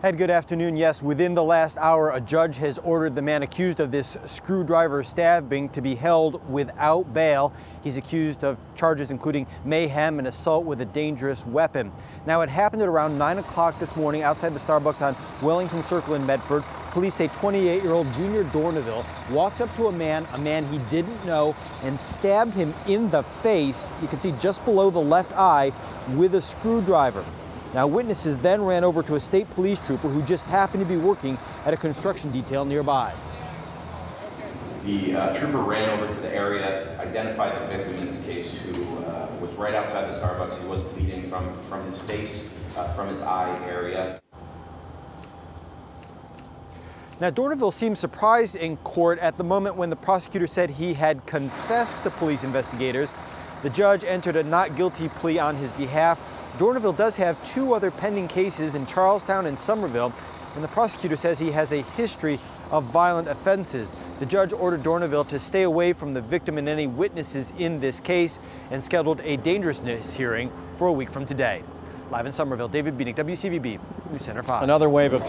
Ed, good afternoon. Yes, within the last hour, a judge has ordered the man accused of this screwdriver stabbing to be held without bail. He's accused of charges including mayhem and assault with a dangerous weapon. Now, it happened at around 9 o'clock this morning outside the Starbucks on Wellington Circle in Medford. Police say 28 year old Junior Dorneville walked up to a man, a man he didn't know, and stabbed him in the face. You can see just below the left eye with a screwdriver. Now, witnesses then ran over to a state police trooper who just happened to be working at a construction detail nearby. The uh, trooper ran over to the area, identified the victim in this case, who uh, was right outside the Starbucks. He was bleeding from, from his face, uh, from his eye area. Now, Dorneville seemed surprised in court at the moment when the prosecutor said he had confessed to police investigators. The judge entered a not guilty plea on his behalf. Dorneville does have two other pending cases in Charlestown and Somerville, and the prosecutor says he has a history of violent offenses. The judge ordered Dorneville to stay away from the victim and any witnesses in this case and scheduled a dangerousness hearing for a week from today. Live in Somerville, David Bienick, WCVB, News Center 5. Another wave of